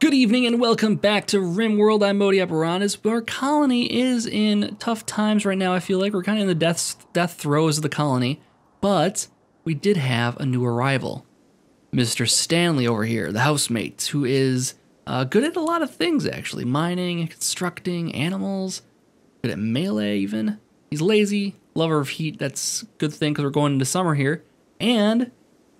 Good evening and welcome back to RimWorld. I'm Modi Operandus. Our colony is in tough times right now. I feel like we're kind of in the death death throes of the colony, but we did have a new arrival, Mr. Stanley over here, the housemate, who is uh, good at a lot of things actually, mining, constructing, animals, good at melee even. He's lazy, lover of heat. That's a good thing because we're going into summer here. And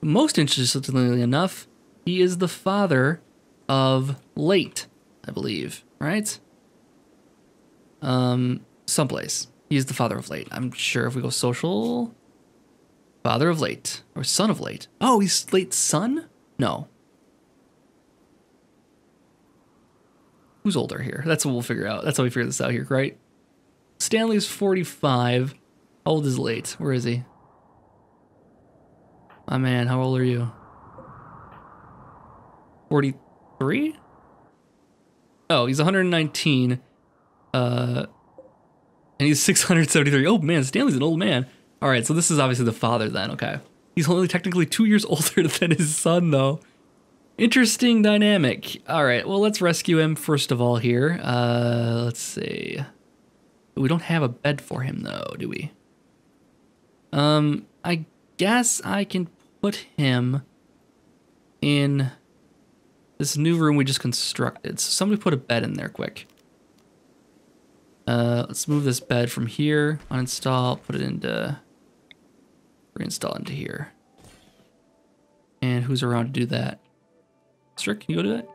most interestingly enough, he is the father of Late, I believe, right? Um, someplace. He's the father of Late. I'm sure if we go social, father of Late or son of Late. Oh, he's late son? No. Who's older here? That's what we'll figure out. That's how we figure this out here, right? Stanley's 45. How old is Late? Where is he? My man, how old are you? 40 three? Oh, he's 119. Uh, and he's 673. Oh man, Stanley's an old man. All right, so this is obviously the father then. Okay, he's only technically two years older than his son though. Interesting dynamic. All right, well let's rescue him first of all here. Uh, let's see. We don't have a bed for him though, do we? Um, I guess I can put him in this new room we just constructed. So somebody put a bed in there quick. Uh, let's move this bed from here, uninstall, put it into, reinstall into here. And who's around to do that? Strick, can you go do that?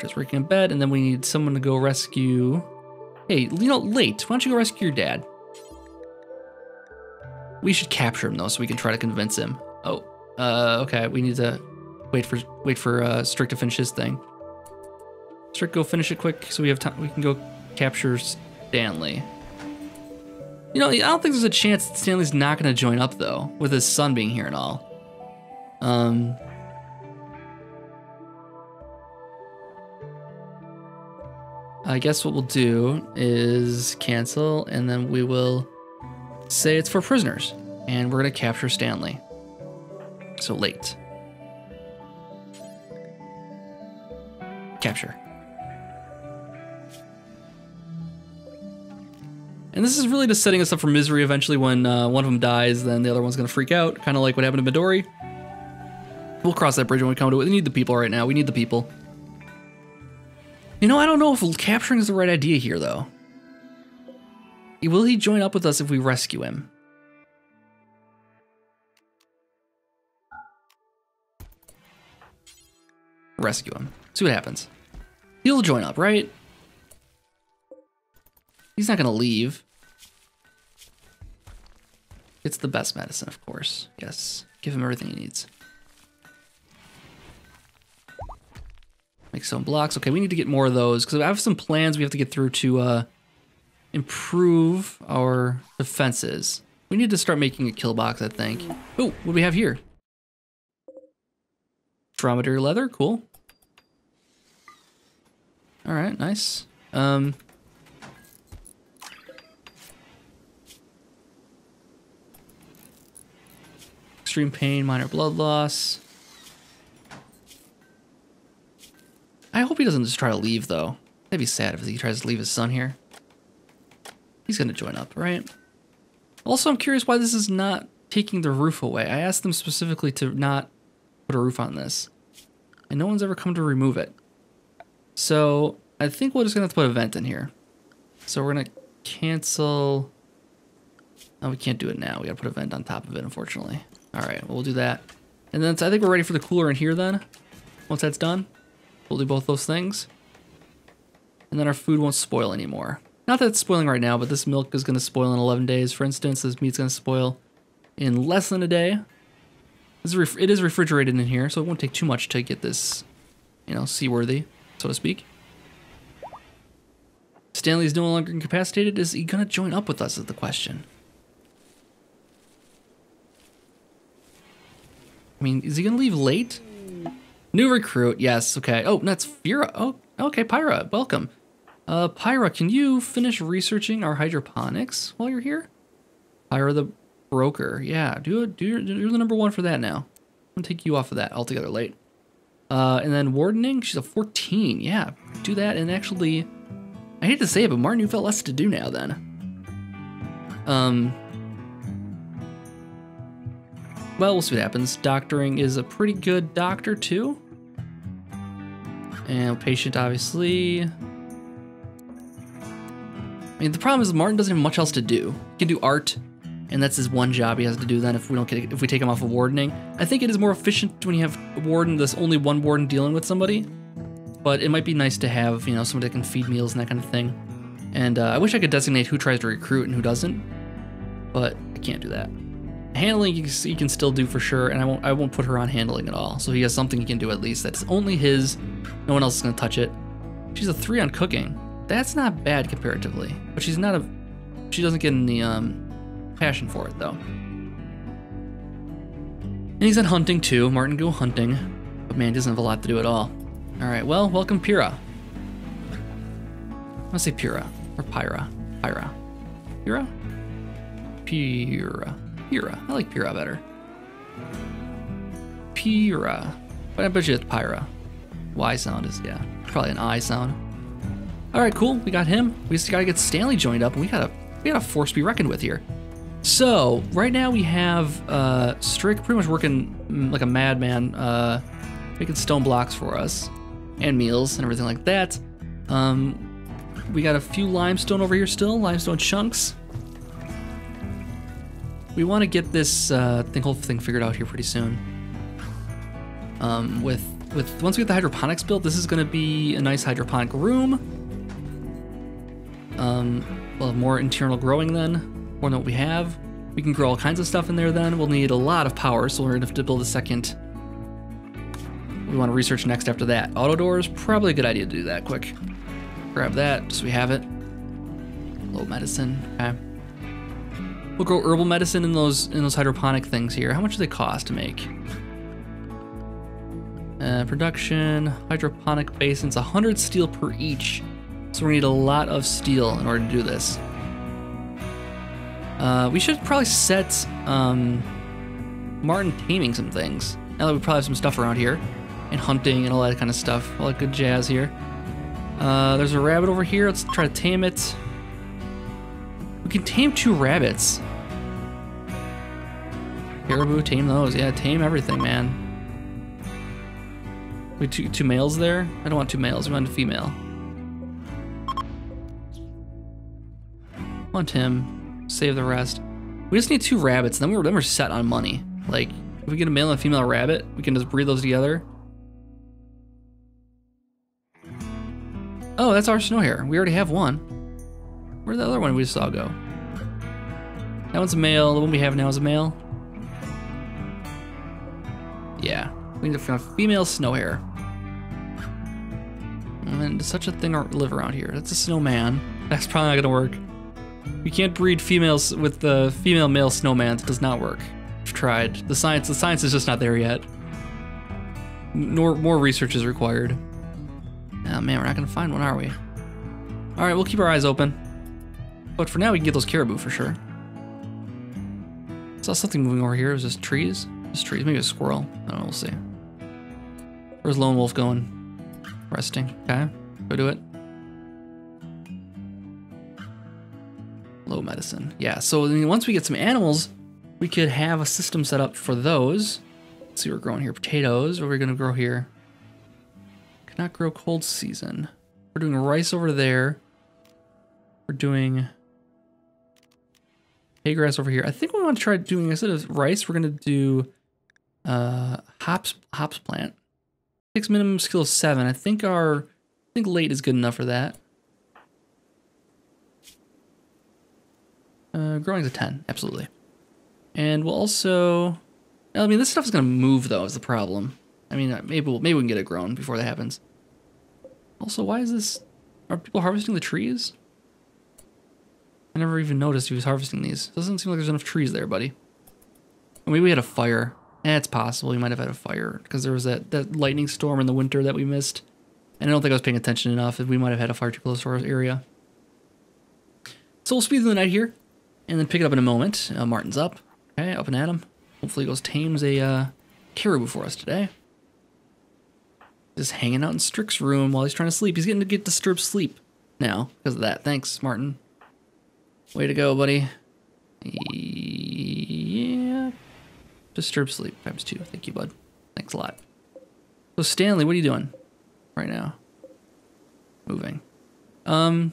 Just working in bed, and then we need someone to go rescue. Hey, you know, late. Why don't you go rescue your dad? We should capture him though, so we can try to convince him. Oh, uh, okay. We need to Wait for wait for uh, Strick to finish his thing. Strick, go finish it quick so we have time. We can go capture Stanley. You know, I don't think there's a chance that Stanley's not going to join up though, with his son being here and all. Um. I guess what we'll do is cancel, and then we will say it's for prisoners, and we're gonna capture Stanley. So late. Capture. And this is really just setting us up for misery eventually when uh, one of them dies, then the other one's gonna freak out, kind of like what happened to Midori. We'll cross that bridge when we come to it. We need the people right now. We need the people. You know, I don't know if capturing is the right idea here, though. Will he join up with us if we rescue him? Rescue him. See what happens. He'll join up, right? He's not gonna leave. It's the best medicine, of course. Yes. Give him everything he needs. Make some blocks. Okay, we need to get more of those because I have some plans we have to get through to uh, improve our defenses. We need to start making a kill box, I think. Oh, what do we have here? Dromedary leather, cool. All right, nice. Um, extreme pain, minor blood loss. I hope he doesn't just try to leave, though. That'd be sad if he tries to leave his son here. He's gonna join up, right? Also, I'm curious why this is not taking the roof away. I asked them specifically to not put a roof on this. And no one's ever come to remove it. So I think we're just gonna have to put a vent in here. So we're gonna cancel. Oh, we can't do it now. We gotta put a vent on top of it, unfortunately. All right, well, do that. And then so I think we're ready for the cooler in here then. Once that's done, we'll do both those things. And then our food won't spoil anymore. Not that it's spoiling right now, but this milk is gonna spoil in 11 days. For instance, this meat's gonna spoil in less than a day. It is refrigerated in here, so it won't take too much to get this, you know, seaworthy so to speak. Stanley's no longer incapacitated. Is he going to join up with us is the question. I mean, is he going to leave late? New recruit, yes, okay. Oh, that's Fira. Oh, okay, Pyra, welcome. Uh, Pyra, can you finish researching our hydroponics while you're here? Pyra the broker, yeah, do, do, you're the number one for that now. I'm gonna take you off of that altogether late. Uh, and then wardening, she's a 14. Yeah, do that. And actually, I hate to say it, but Martin, you've got less to do now then. Um, well, we'll see what happens. Doctoring is a pretty good doctor too. And patient, obviously. I mean, the problem is Martin doesn't have much else to do. He can do art, and that's his one job he has to do. Then, if we don't get, if we take him off of wardening, I think it is more efficient when you have a warden. There's only one warden dealing with somebody, but it might be nice to have you know somebody that can feed meals and that kind of thing. And uh, I wish I could designate who tries to recruit and who doesn't, but I can't do that. Handling he can, still do for sure, and I won't I won't put her on handling at all. So he has something he can do at least that's only his. No one else is gonna touch it. She's a three on cooking. That's not bad comparatively, but she's not a. She doesn't get any um, passion for it though. And he's at hunting too. Martin go hunting, but man doesn't have a lot to do at all. All right, well, welcome Pyrrha. I want to say Pyrrha or Pyra. Pyra. Pyrrha? Pyrrha. Pyrrha. I like Pyrrha better. Pyrrha. But I bet you it's Pyra. Y sound is, yeah, probably an I sound. All right, cool. We got him. We just gotta get Stanley joined up, and we gotta we got a force be reckoned with here. So right now we have uh, Strick pretty much working mm, like a madman, uh, making stone blocks for us, and meals and everything like that. Um, we got a few limestone over here still, limestone chunks. We want to get this uh, thing, whole thing figured out here pretty soon. Um, with with once we get the hydroponics built, this is going to be a nice hydroponic room. Um, we'll have more internal growing then, more than what we have. We can grow all kinds of stuff in there then. We'll need a lot of power, so we're to have to build a second. We want to research next after that. Auto doors, probably a good idea to do that quick. Grab that, so we have it. Low medicine, okay. We'll grow herbal medicine in those in those hydroponic things here. How much do they cost to make? Uh, production, hydroponic basins, 100 steel per each. So we need a lot of steel in order to do this. Uh, we should probably set um, Martin taming some things. Now that we probably have some stuff around here. And hunting and all that kind of stuff. All that good jazz here. Uh, there's a rabbit over here. Let's try to tame it. We can tame two rabbits. Caribou, tame those. Yeah, tame everything, man. We two, two males there? I don't want two males. We want a female. Want him. Save the rest. We just need two rabbits, and then we're, then we're set on money. Like, if we get a male and a female rabbit, we can just breed those together. Oh, that's our snow hare. We already have one. Where'd the other one we saw go? That one's a male. The one we have now is a male. Yeah. We need a female snow hare. And does such a thing live around here? That's a snowman. That's probably not gonna work. You can't breed females with the female male snowman. It does not work. I've tried. The science, the science is just not there yet. Nor more research is required. Oh man, we're not gonna find one, are we? All right, we'll keep our eyes open. But for now, we can get those caribou for sure. I Saw something moving over here. Is this trees? Just trees. Maybe a squirrel. I don't know. We'll see. Where's Lone Wolf going? Resting. Okay. Go do it. Low medicine. Yeah, so once we get some animals, we could have a system set up for those. Let's see, we're growing here potatoes. What are we going to grow here? Cannot grow cold season. We're doing rice over there. We're doing hay grass over here. I think we want to try doing, instead of rice, we're going to do uh, hops hops plant. Takes minimum skill seven. I think our, I think late is good enough for that. Uh, growing's a 10, absolutely. And we'll also, I mean, this stuff is going to move though, is the problem. I mean, uh, maybe we'll, maybe we can get it grown before that happens. Also, why is this, are people harvesting the trees? I never even noticed he was harvesting these. Doesn't seem like there's enough trees there, buddy. Or maybe we had a fire. Eh, it's possible we might have had a fire because there was that, that lightning storm in the winter that we missed. And I don't think I was paying attention enough. We might have had a fire too close to our area. So we'll speed through the night here and then pick it up in a moment. Uh, Martin's up. Okay, up and at him. Hopefully he goes tames a uh, caribou for us today. Just hanging out in Strick's room while he's trying to sleep. He's getting to get disturbed sleep now because of that. Thanks, Martin. Way to go, buddy. Yeah. Disturbed sleep times two. Thank you, bud. Thanks a lot. So Stanley, what are you doing right now? Moving. Um.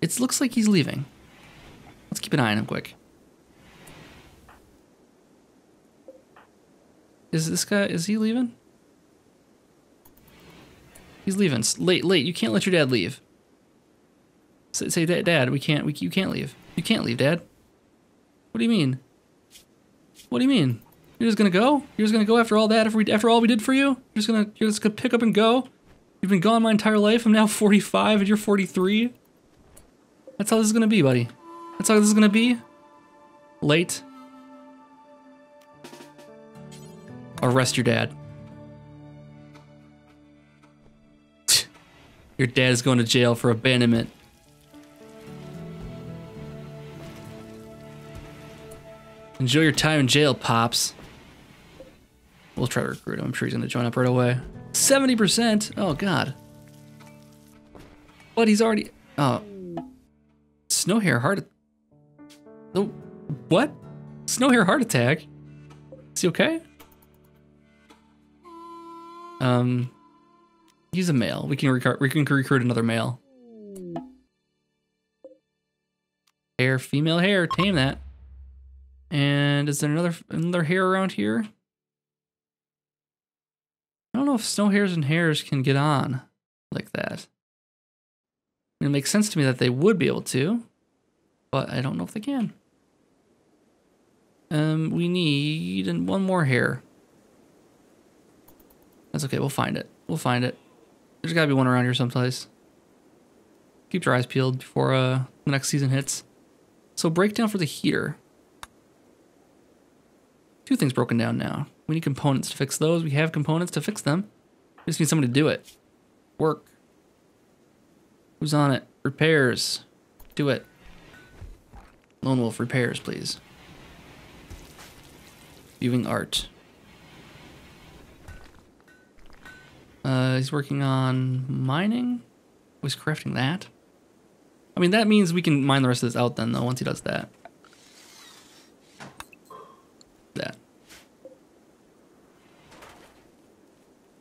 It looks like he's leaving. Let's keep an eye on him quick. Is this guy, is he leaving? He's leaving. Late, late. You can't let your dad leave. Say, say Dad, we can't, we, you can't leave. You can't leave, Dad. What do you mean? What do you mean? You're just gonna go? You're just gonna go after all that? After, we, after all we did for you? You're just gonna, you're just gonna pick up and go? You've been gone my entire life. I'm now 45 and you're 43. That's how this is gonna be, buddy. That's how this is gonna be. Late. Arrest your dad. Your dad's going to jail for abandonment. Enjoy your time in jail, Pops. We'll try to recruit him. I'm sure he's going to join up right away. 70%? Oh, God. But he's already... Oh. Snow hare heart... Oh, what? Snow hare heart attack? Is he okay? Um, he's a male. We can recruit. We can recruit another male. Hare, female hare. Tame that. And is there another another hare around here? I don't know if snow hares and hares can get on like that. It makes sense to me that they would be able to, but I don't know if they can. Um, we need one more hare. That's okay, we'll find it. We'll find it. There's gotta be one around here someplace. Keep your eyes peeled before uh, the next season hits. So breakdown for the heater. Two things broken down now. We need components to fix those. We have components to fix them. We just need somebody to do it. Work. Who's on it? Repairs. Do it. Lone Wolf repairs, please. Viewing art. Uh, he's working on mining. Was crafting that. I mean, that means we can mine the rest of this out then, though, once he does that. That.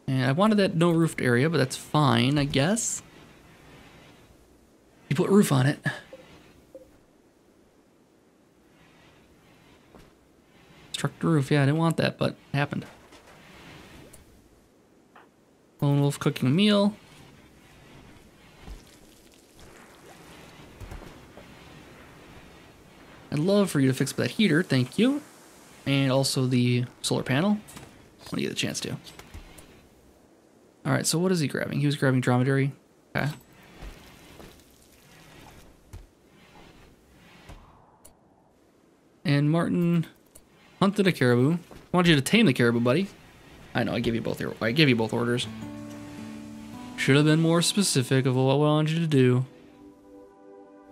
And I wanted that no roofed area, but that's fine, I guess. You put roof on it. Struck the roof. Yeah, I didn't want that, but it happened. Lone Wolf cooking a meal. I'd love for you to fix that heater, thank you. And also the solar panel, when you get the chance to. Alright, so what is he grabbing? He was grabbing dromedary. Okay. And Martin hunted a caribou. I want you to tame the caribou, buddy. I know, I gave you both your, I gave you both orders. Should have been more specific of what I wanted you to do.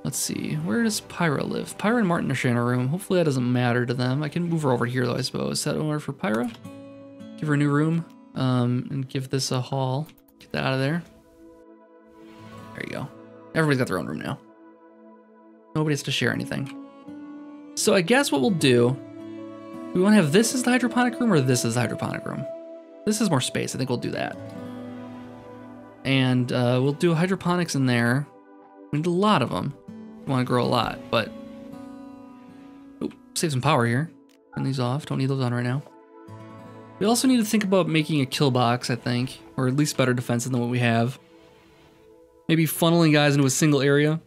Let's see, where does Pyra live? Pyra and Martin are sharing a room. Hopefully that doesn't matter to them. I can move her over here though, I suppose. Set order for Pyra. Give her a new room. Um, and give this a haul. Get that out of there. There you go. Everybody's got their own room now. Nobody has to share anything. So I guess what we'll do, we want to have this as the hydroponic room or this as the hydroponic room? This is more space. I think we'll do that. And uh, we'll do hydroponics in there. We need a lot of them. We want to grow a lot, but... Save some power here. Turn these off. Don't need those on right now. We also need to think about making a kill box, I think. Or at least better defensive than what we have. Maybe funneling guys into a single area.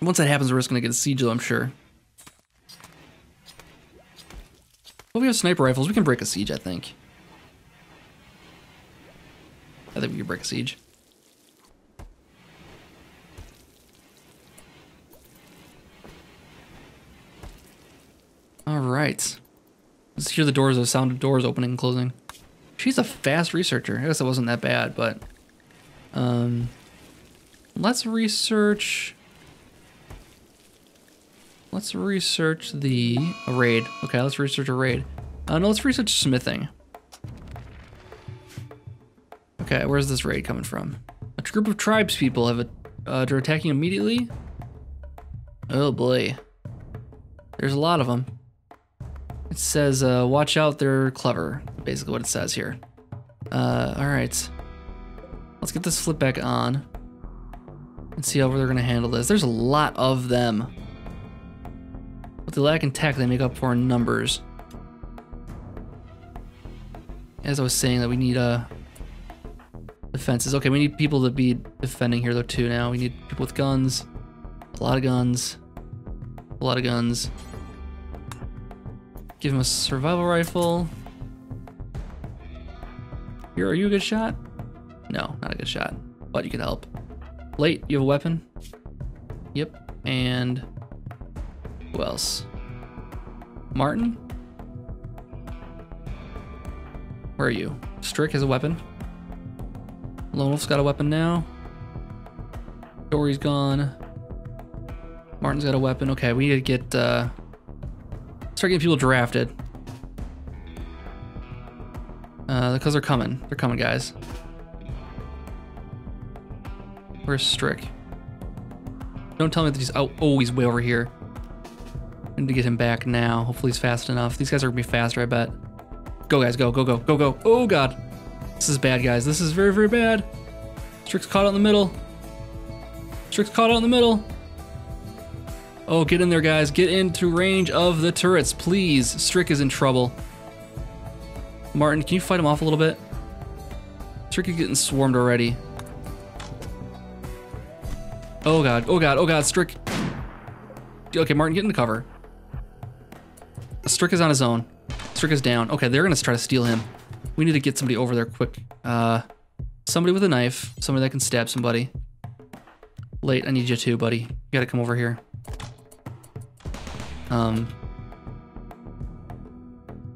Once that happens, we're just going to get a siege, I'm sure. Well, we have sniper rifles. We can break a siege, I think. I think we can break a siege. All right. Let's hear the doors, the sound of doors opening and closing. She's a fast researcher. I guess it wasn't that bad, but... Um, let's research Let's research the a raid. Okay, let's research a raid. Uh, no, let's research smithing. Okay, where's this raid coming from? A group of tribes people have a, uh, they're attacking immediately. Oh boy. There's a lot of them. It says, uh, watch out, they're clever. Basically what it says here. Uh, alright. Let's get this flip back on. And see how they're gonna handle this. There's a lot of them. What they lack in tech, they make up for in numbers. As I was saying that we need, uh, defenses. Okay, we need people to be defending here though too now. We need people with guns. A lot of guns. A lot of guns. Give him a survival rifle. Here, are you a good shot? No, not a good shot, but you can help. Late, you have a weapon? Yep, and who else? Martin? Where are you? Strick has a weapon. Lone Wolf's got a weapon now. Dory's gone. Martin's got a weapon. Okay, we need to get, uh, start getting people drafted. Uh, because they're coming. They're coming, guys. Where's Strick? Don't tell me that he's, oh, oh, he's way over here. I need to get him back now. Hopefully he's fast enough. These guys are gonna be faster, I bet. Go, guys, go, go, go, go, go. Oh, God. This is bad, guys. This is very, very bad. Strick's caught out in the middle. Strick's caught out in the middle. Oh, get in there, guys. Get into range of the turrets, please. Strick is in trouble. Martin, can you fight him off a little bit? Strick is getting swarmed already. Oh god, oh god, oh god, Strick. Okay, Martin, get in the cover. Strick is on his own. Strick is down. Okay, they're gonna try to steal him. We need to get somebody over there quick. Uh, somebody with a knife. Somebody that can stab somebody. Late, I need you too, buddy. You gotta come over here. Um,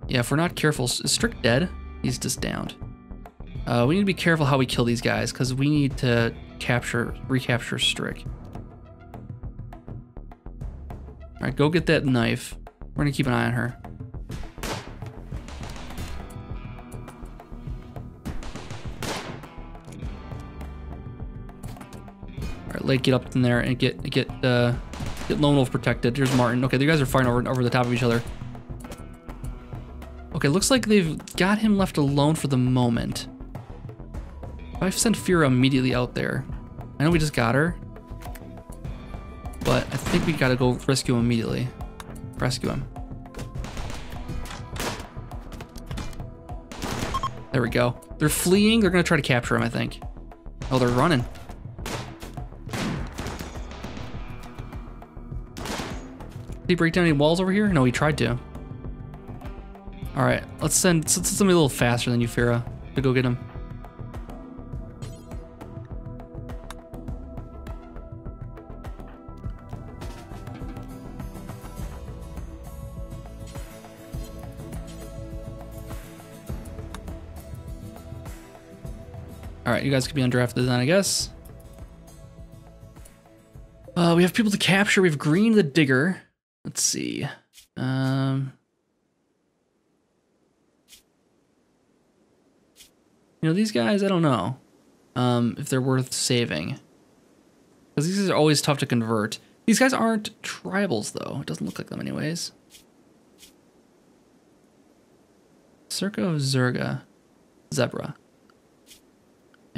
yeah, if we're not careful, is Strick dead? He's just downed. Uh, we need to be careful how we kill these guys, because we need to capture, recapture Strick. Alright, go get that knife. We're gonna keep an eye on her. Alright, Late, get up in there and get get uh get Lone Wolf protected. Here's Martin. Okay, you guys are fighting over over the top of each other. Okay, looks like they've got him left alone for the moment. If I send Fira immediately out there. I know we just got her. But I think we gotta go rescue him immediately. Rescue him. There we go. They're fleeing. They're gonna try to capture him, I think. Oh, they're running. Did he break down any walls over here? No, he tried to. All right, let's send, let's send somebody a little faster than you, to go get him. You guys could be undrafted then, I guess. Uh, we have people to capture. We have Green the Digger. Let's see. Um, you know, these guys, I don't know um, if they're worth saving. Because these are always tough to convert. These guys aren't tribals, though. It doesn't look like them anyways. Circa of Zerga. Zebra.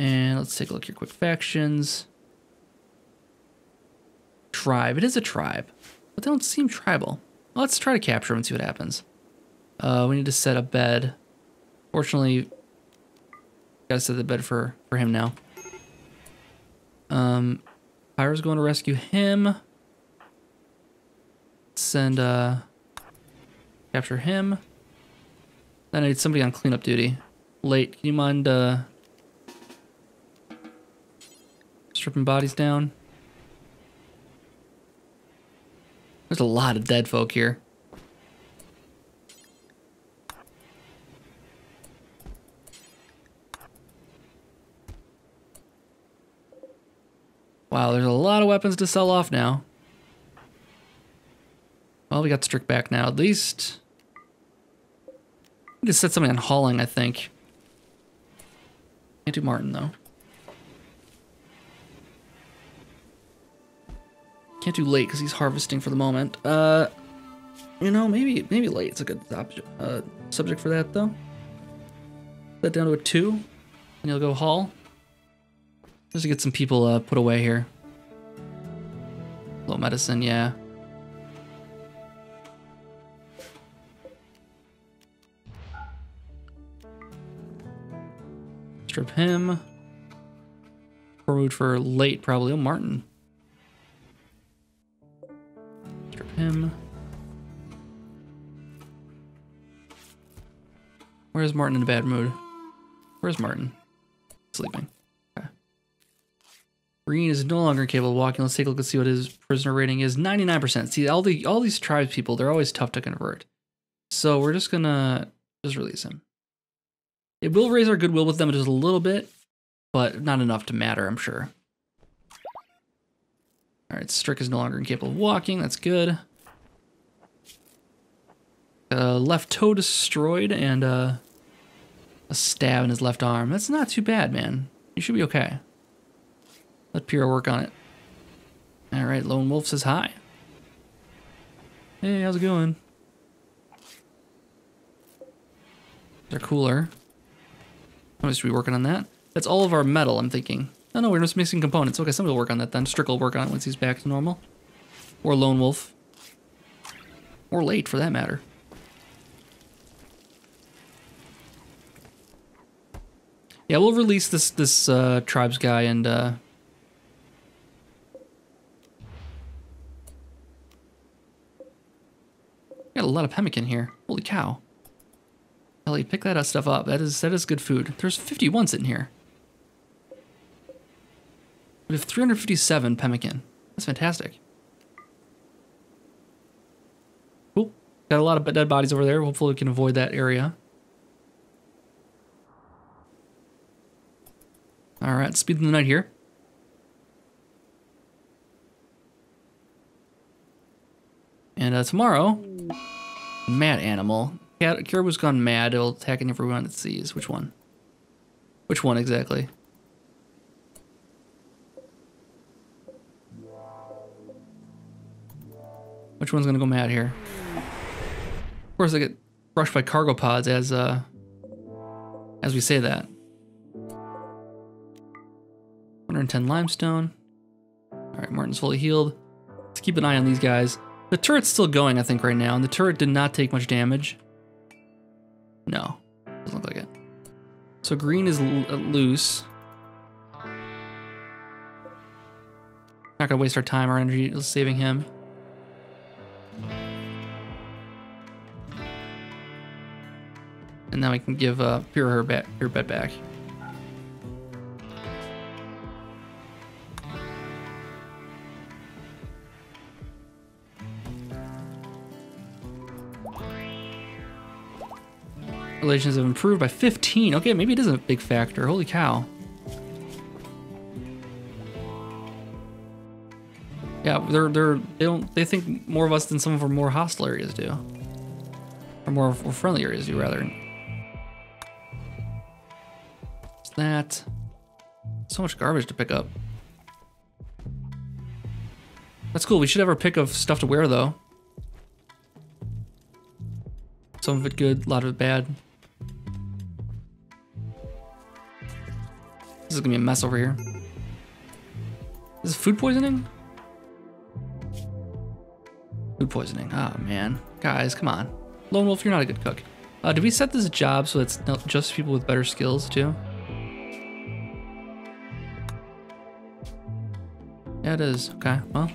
And let's take a look here. Quick factions. Tribe. It is a tribe. But they don't seem tribal. Let's try to capture them and see what happens. Uh, we need to set a bed. Fortunately, gotta set the bed for, for him now. Um, Pyro's going to rescue him. Send, uh, capture him. Then I need somebody on cleanup duty. Late, can you mind, uh, stripping bodies down? There's a lot of dead folk here. Wow, there's a lot of weapons to sell off now. Well, we got Strick back now, at least. Need to set something on hauling, I think. Can't do Martin, though. Can't do late because he's harvesting for the moment. Uh, you know, maybe maybe late's a good uh, subject for that though. That down to a two, and you'll go haul. Just to get some people uh, put away here. Low medicine, yeah. Strip him. Forward for late, probably. Oh, Martin. Where's Martin in a bad mood? Where's Martin? Sleeping. Okay. Green is no longer capable of walking. Let's take a look and see what his prisoner rating is. 99%. See, all the all these tribes people, they're always tough to convert. So we're just gonna just release him. It will raise our goodwill with them just a little bit, but not enough to matter, I'm sure. All right, Strick is no longer incapable of walking. That's good. Uh, left toe destroyed and uh, a stab in his left arm. That's not too bad, man. You should be okay. Let Pyrrha work on it. All right, Lone Wolf says hi. Hey, how's it going? They're cooler. Somebody should be working on that. That's all of our metal, I'm thinking. No, no, we're just mixing components. Okay, somebody will work on that then. Strick will work on it once he's back to normal. Or Lone Wolf. Or late, for that matter. Yeah, we'll release this this uh, tribes guy and uh, got a lot of pemmican here. Holy cow! Ellie, pick that stuff up. That is that is good food. There's 51 sitting here. We have 357 pemmican. That's fantastic. Cool. Got a lot of dead bodies over there. Hopefully we can avoid that area. All right, speed of the night here. And uh, tomorrow, mad animal. Cat Caribou's gone mad. It'll attack everyone it sees. Which one? Which one exactly? Which one's gonna go mad here? Of course, I get brushed by cargo pods as uh, as we say that. 110 limestone. All right, Martin's fully healed. Let's keep an eye on these guys. The turret's still going, I think, right now, and the turret did not take much damage. No, doesn't look like it. So green is uh, loose. Not gonna waste our time or energy saving him. And now we can give uh, Pure her, back, bed back. Relations have improved by 15. Okay, maybe it is a big factor. Holy cow. Yeah, they're they're they don't they think more of us than some of our more hostile areas do. Or more, friendly areas do rather. What's that? So much garbage to pick up. That's cool. We should have our pick of stuff to wear though. Some of it good, a lot of it bad. Is gonna be a mess over here. Is it food poisoning? Food poisoning. Oh man, guys, come on. Lone Wolf, you're not a good cook. Uh, did we set this job so it's just people with better skills too? Yeah, it is. Okay, well.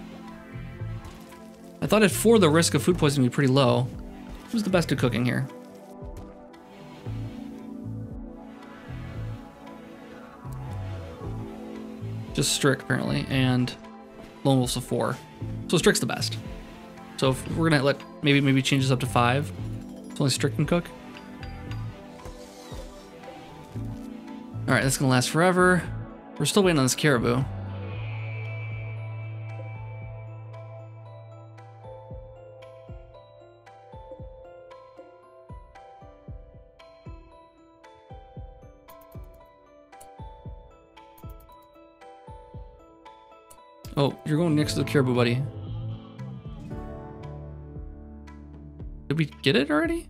I thought it for the risk of food poisoning would be pretty low. Who's the best at cooking here? Just Strick, apparently, and Lone Wolf's a four. So Strick's the best. So if we're gonna let, maybe maybe change this up to five. It's only Strick can cook. All right, that's gonna last forever. We're still waiting on this caribou. Oh, you're going next to the caribou, buddy. Did we get it already?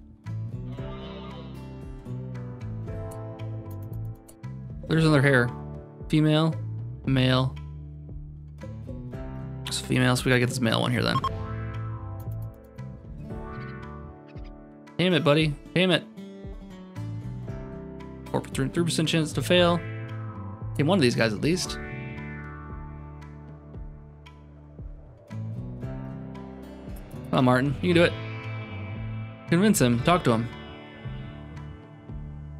There's another hare. Female, male. It's female, so we gotta get this male one here then. Damn it, buddy. Damn it. 4% chance to fail. Get one of these guys at least. Come on, Martin. You can do it. Convince him. Talk to him.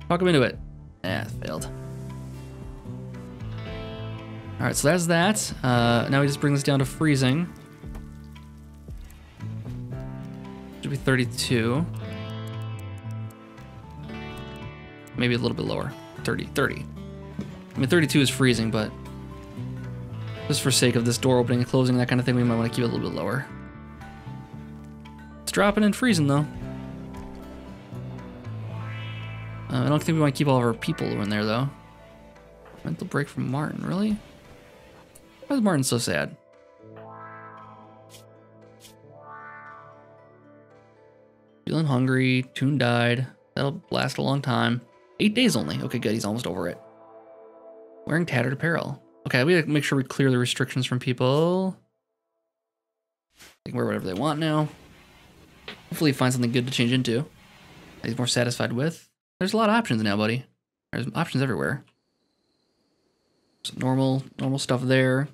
Talk him into it. Eh, failed. All right, so that's that. Uh, now we just bring this down to freezing. Should be 32. Maybe a little bit lower. 30, 30. I mean, 32 is freezing, but just for sake of this door opening and closing, that kind of thing, we might want to keep it a little bit lower. Dropping and freezing, though. Uh, I don't think we want to keep all of our people in there, though. Mental break from Martin, really? Why is Martin so sad? Feeling hungry, Tune died. That'll last a long time. Eight days only. Okay, good, he's almost over it. Wearing tattered apparel. Okay, we gotta make sure we clear the restrictions from people. They can wear whatever they want now. Hopefully find something good to change into. That he's more satisfied with. There's a lot of options now, buddy. There's options everywhere. Some normal, normal stuff there.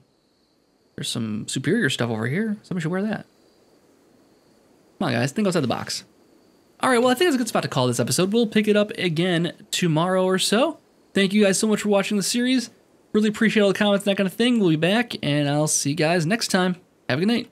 There's some superior stuff over here. Somebody should wear that. Come on, guys. Think outside the box. All right, well, I think it's a good spot to call this episode. We'll pick it up again tomorrow or so. Thank you guys so much for watching the series. Really appreciate all the comments and that kind of thing. We'll be back, and I'll see you guys next time. Have a good night.